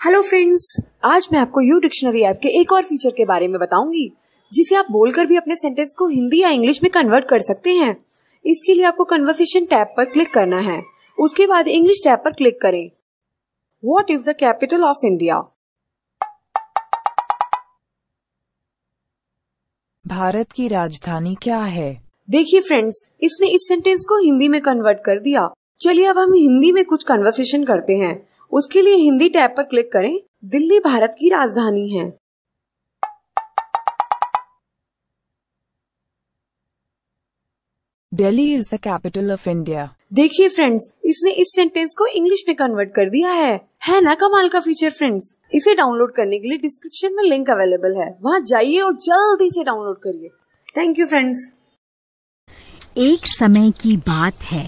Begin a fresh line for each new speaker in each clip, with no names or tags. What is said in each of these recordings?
Hello friends आज मैं आपको यू डिक्शनरी ऐप के एक और फीचर के बारे में बताऊँगी जिसे आप बोलकर भी अपने सेंटेंस को हिंदी या इंग्लिश में कन्वर्ट कर सकते हैं। इसके लिए आपको कन्वर्सेशन टैब पर क्लिक करना है। उसके बाद इंग्लिश टैब पर क्लिक करें। What is the capital of India
Bharat की राजधानी क्या है?
देखिए फ्रेंड्स इसने इस सेंटेंस को हिंदी में कन्वर्ट कर दिया। चलिए अब हम हिंदी में कुछ कन्वर्सेशन करते हैं। उसके लिए हिंदी टैब पर क्लिक करें दिल्ली भारत की राजधानी है।
Delhi is the capital of India
देखिए फ्रेंड्स इसने इस सेंटेंस को इंग्लिश में कन्वर्ट कर दिया है। है ना कमाल का फीचर फ्रेंड्स इसे डाउनलोड करने के लिए डिस्क्रिप्शन में लिंक अवेलेबल है। वहाँ जाइए और जल्दी से डाउनलोड करिए। थैंक यू फ्रेंड्स
एक समय की बात है।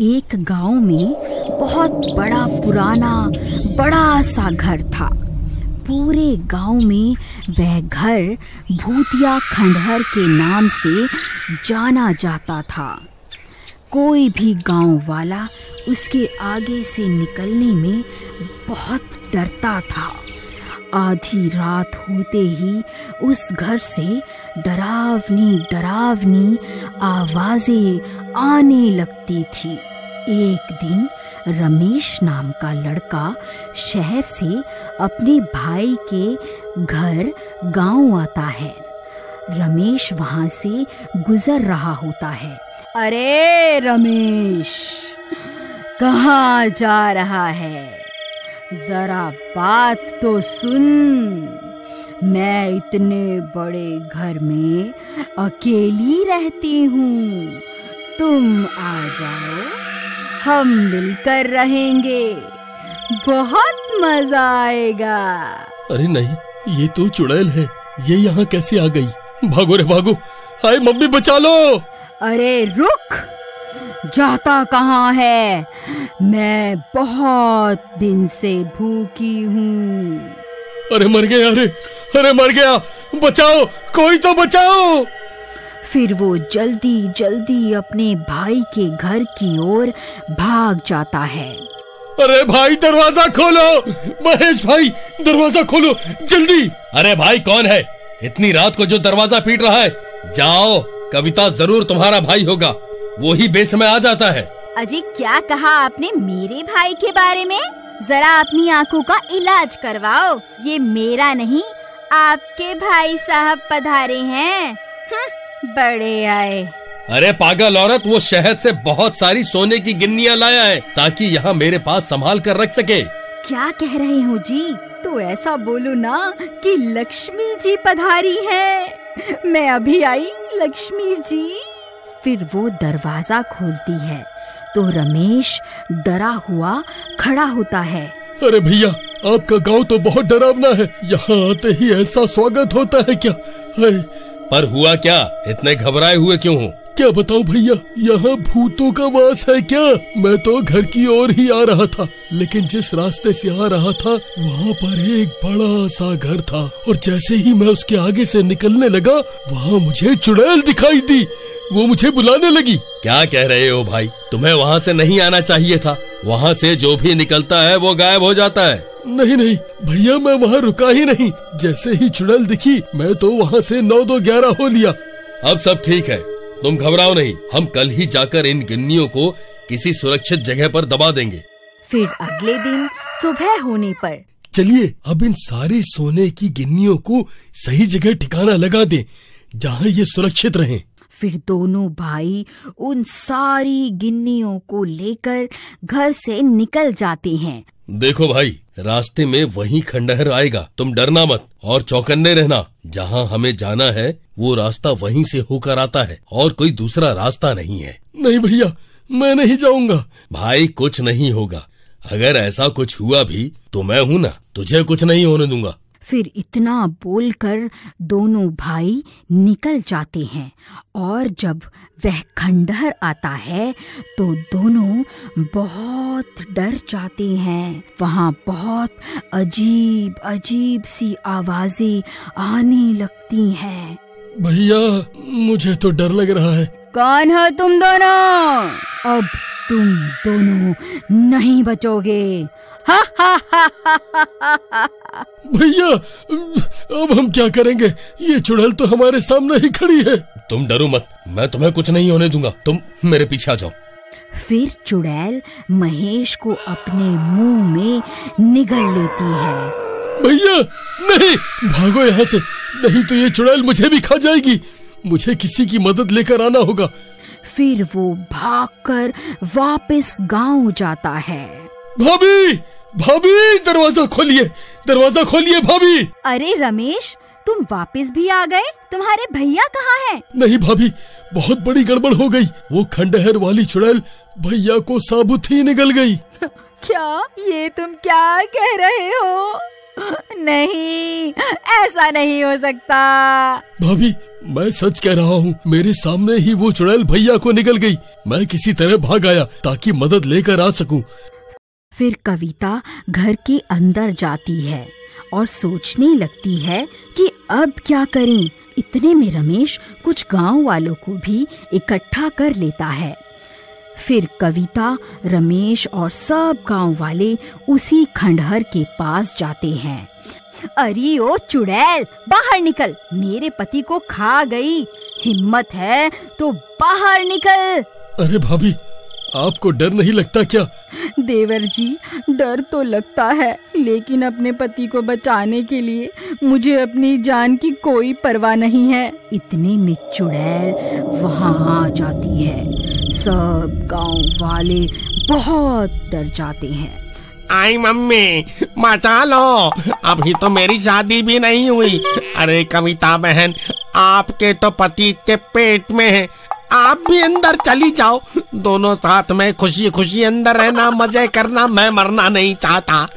एक गाँव में बहुत बड़ा पुराना, बड़ा सा घर था। पूरे गाँव में वह घर भूतिया खंडहर के नाम से जाना जाता था। कोई भी गाँव वाला उसके आगे से निकलने में बहुत डरता था। आधी रात होते ही उस घर से डरावनी डरावनी आवाज़ें आने लगती थी। एक दिन रमेश नाम का लड़का शहर से अपने भाई के घर गाँव आता है। रमेश वहाँ से गुजर रहा होता है। अरे रमेश, कहाँ जा रहा है? जरा बात तो सुन। मैं इतने बड़े घर में अकेली रहती हूँ। तुम आ जाओ। हम मिलकर रहेंगे। बहुत मज़ा आएगा।
अरे नहीं ये तो चुड़ैल है। ये यहाँ कैसे आ गई? भागो रे भागो। हाय मम्मी बचा लो।
अरे रुक। जाता कहाँ है? मैं बहुत दिन से भूखी हूँ।
अरे मर गया अरे। अरे मर गया। बचाओ। कोई तो बचाओ।
फिर वो जल्दी जल्दी अपने भाई के घर की ओर भाग जाता है।
अरे भाई दरवाज़ा खोलो! महेश भाई दरवाज़ा खोलो जल्दी!
अरे भाई कौन है? इतनी रात को जो दरवाज़ा पीट रहा है जाओ कविता ज़रूर तुम्हारा भाई होगा वो ही बेसमय आ जाता है।
अजी क्या कहा आपने मेरे भाई के बारे में? जरा अपनी आँखों का इलाज करवाओ ये मेरा नहीं आपके भाई साहब पधारे हैं। बड़े आए।
अरे पागल औरत वो शहर से बहुत सारी सोने की गिन्नियाँ लाया है ताकि यहाँ मेरे पास संभाल कर रख सके।
क्या कह रहे हो जी? तो ऐसा बोलो ना कि लक्ष्मी जी पधारी है। मैं अभी आई लक्ष्मी जी।
फिर वो दरवाज़ा खोलती है तो रमेश डरा हुआ खड़ा होता है।
अरे भैया आपका गाँव तो बहुत डरावना है। यहाँ आते ही ऐसा स्वागत होता है क्या?
पर हुआ क्या? इतने घबराए हुए क्यों हो?
क्या बताऊँ भैया यहाँ भूतों का वास है क्या? मैं तो घर की ओर ही आ रहा था लेकिन जिस रास्ते से आ रहा था वहाँ पर एक बड़ा सा घर था और जैसे ही मैं उसके आगे से निकलने लगा वहाँ मुझे चुड़ैल दिखाई दी। वो मुझे बुलाने लगी।
क्या कह रहे हो भाई? तुम्हें वहाँ से नहीं आना चाहिए था। वहाँ से जो भी निकलता है वो गायब हो जाता है।
नहीं नहीं भैया मैं वहाँ रुका ही नहीं। जैसे ही चुड़ैल दिखी मैं तो वहाँ से नौ दो ग्यारह हो लिया।
अब सब ठीक है। तुम घबराओ नहीं। हम कल ही जाकर इन गिन्नियों को किसी सुरक्षित जगह पर दबा देंगे।
फिर अगले दिन सुबह होने पर।
चलिए अब इन सारे सोने की गिन्नियों को सही जगह ठिकाना लगा दें जहाँ ये सुरक्षित रहें।
फिर दोनों भाई उन सारी गिन्नियों को लेकर घर से निकल जाते हैं।
देखो भाई रास्ते में वही खंडहर आएगा। तुम डरना मत और चौकन्ने रहना। जहाँ हमें जाना है वो रास्ता वहीं से होकर आता है और कोई दूसरा रास्ता नहीं है।
नहीं भैया मैं नहीं जाऊँगा।
भाई कुछ नहीं होगा। अगर ऐसा कुछ हुआ भी तो मैं हूँ ना। तुझे कुछ नहीं होने दूँगा।
फिर इतना बोलकर दोनों भाई निकल जाते हैं और जब वह खंडहर आता है तो दोनों बहुत डर जाते हैं। वहाँ बहुत अजीब अजीब सी आवाज़ें आने लगती हैं।
भैया मुझे तो डर लग रहा है।
कौन हो तुम दोनों?
अब तुम दोनों नहीं बचोगे। हा हा हा हा हा हा
भैया अब हम क्या करेंगे? ये चुड़ैल तो हमारे सामने ही खड़ी है।
तुम डरो मत मैं तुम्हें कुछ नहीं होने दूँगा। तुम मेरे पीछे आ जाओ।
फिर चुड़ैल महेश को अपने मुँह में निगल लेती है।
भैया नहीं भागो यहाँ से नहीं तो ये चुड़ैल मुझे भी खा जाएगी। मुझे किसी की मदद लेकर आना होगा।
फिर वो भागकर वापस गाँव जाता है।
भाभी! भाभी! दरवाज़ा खोलिए! दरवाज़ा खोलिए भाभी!
अरे रमेश तुम वापस भी आ गए? तुम्हारे भैया कहाँ हैं?
नहीं भाभी बहुत बड़ी गड़बड़ हो गई। वो खंडहर वाली चुड़ैल भैया को साबुत ही निकल गई।
क्या? ये तुम क्या कह रहे हो? नहीं ऐसा नहीं हो सकता।
भाभी मैं सच कह रहा हूँ, मेरे सामने ही वो चुड़ैल भैया को निकल गई। मैं किसी तरह भाग आया ताकि मदद लेकर आ सकूँ।
फिर कविता घर के अंदर जाती है और सोचने लगती है कि अब क्या करें। इतने में रमेश कुछ गाँव वालों को भी इकट्ठा कर लेता है। फिर कविता, रमेश और सब गाँव वाले उसी खंडहर के पास जाते हैं।
अरे ओ चुड़ैल बाहर निकल। मेरे पति को खा गई। हिम्मत है तो बाहर निकल।
अरे भाभी आपको डर नहीं लगता क्या?
देवर जी डर तो लगता है लेकिन अपने पति को बचाने के लिए मुझे अपनी जान की कोई परवाह नहीं है।
इतने में चुड़ैल वहाँ आ जाती है। सब गाँव वाले बहुत डर जाते हैं।
आई, मम्मी। मचा लो। अभी तो मेरी शादी भी नहीं हुई। अरे, कविता बहन, आपके तो पति के पेट में है। आप भी अंदर चली जाओ। दोनों साथ में खुशी खुशी अंदर रहना, मज़े करना, मैं मरना नहीं चाहता।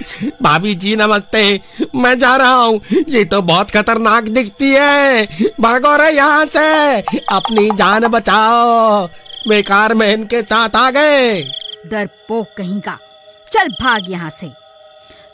भाभी जी, नमस्ते। मैं जा रहा हूँ। ये तो बहुत खतरनाक दिखती है। भागो रे, यहाँ से। अपनी जान बचाओ। बेकार में इनके साथ आ गए।
डरपोक कहीं का। चल भाग यहाँ से।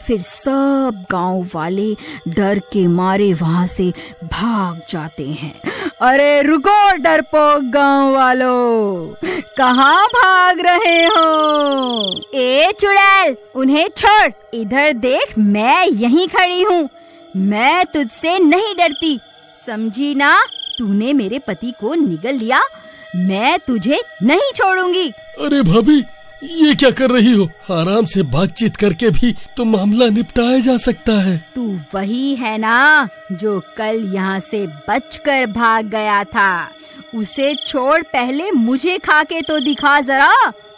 फिर सब गाँव वाले डर के मारे वहाँ से भाग जाते हैं।
अरे रुको डरपोक गाँव वालों कहाँ भाग रहे हो?
ए चुड़ैल उन्हें छोड़ इधर देख मैं यहीं खड़ी हूँ। मैं तुझसे नहीं डरती। समझी ना तूने मेरे पति को निगल लिया मैं तुझे नहीं छोड़ूँगी।
अरे भाभी ये क्या कर रही हो? आराम से बातचीत करके भी तो मामला निपटाया जा सकता है।
तू वही है ना जो कल यहाँ से बचकर भाग गया था। उसे छोड़ पहले मुझे खा के तो दिखा जरा।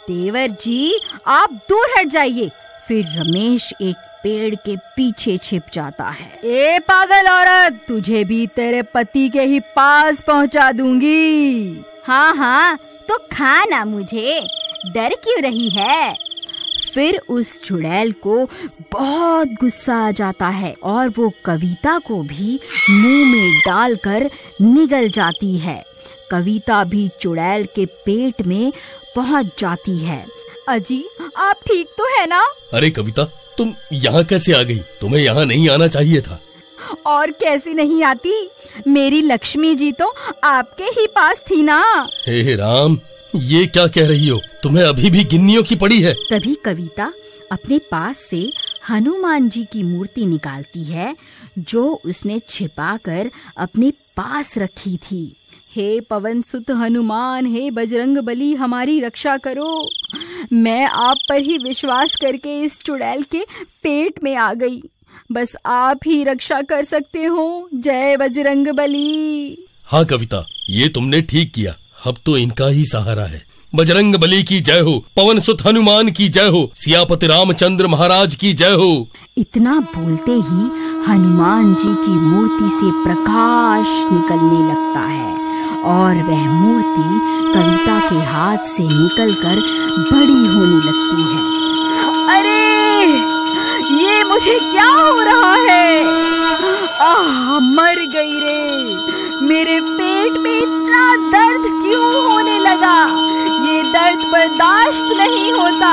देवर जी, आप दूर हट जाइए। फिर रमेश एक पेड़ के पीछे छिप जाता है।
ए पागल औरत, तुझे भी तेरे पति के ही पास पहुँचा दूँगी।
हाँ हाँ तो खाना मुझे। डर क्यों रही है?
फिर उस चुड़ैल को बहुत गुस्सा आ जाता है और वो कविता को भी मुँह में डालकर निगल जाती है। कविता भी चुड़ैल के पेट में पहुँच जाती है।
अजी आप ठीक तो है ना?
अरे कविता तुम यहाँ कैसे आ गई? तुम्हें यहाँ नहीं आना चाहिए था।
और कैसी नहीं आती? मेरी लक्ष्मी जी तो आपके ही पास थी ना।
हे राम ये क्या कह रही हो? तुम्हें अभी भी गिन्नियों की पड़ी है।
तभी कविता अपने पास से हनुमान जी की मूर्ति निकालती है जो उसने छिपाकर अपने पास रखी थी।
हे पवन सुत हनुमान हे बजरंग बली हमारी रक्षा करो। मैं आप पर ही विश्वास करके इस चुड़ैल के पेट में आ गई। बस आप ही रक्षा कर सकते हो जय बजरंग बली।
हाँ कविता ये तुमने ठीक किया। अब तो इनका ही सहारा है। बजरंग बली की जय हो, पवन सुत हनुमान की जय हो, सियापति रामचंद्र महाराज की जय हो।
इतना बोलते ही हनुमान जी की मूर्ति से प्रकाश निकलने लगता है और वह मूर्ति कविता के हाथ से निकलकर बड़ी होने लगती है।
अरे, ये मुझे क्या हो रहा है? आह, मर गई रे। मेरे पेट में इतना दर्द क्यों होने लगा? ये दर्द बर्दाश्त नहीं होता।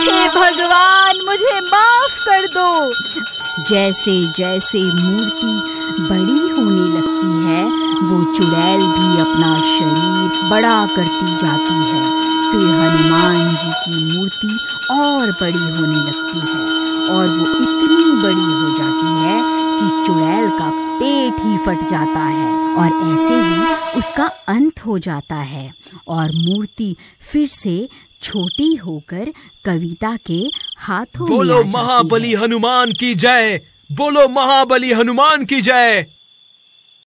हे भगवान, मुझे माफ़ कर दो।
जैसे जैसे मूर्ति बड़ी होने लगती है, वो चुड़ैल भी अपना शरीर बड़ा करती जाती है। फिर हनुमान जी की मूर्ति और बड़ी होने लगती है और वो पेट ही फट जाता है और ऐसे ही उसका अंत हो जाता है और मूर्ति फिर से छोटी होकर कविता के हाथों
बोलो महाबली हनुमान की जय बोलो महाबली हनुमान की जय।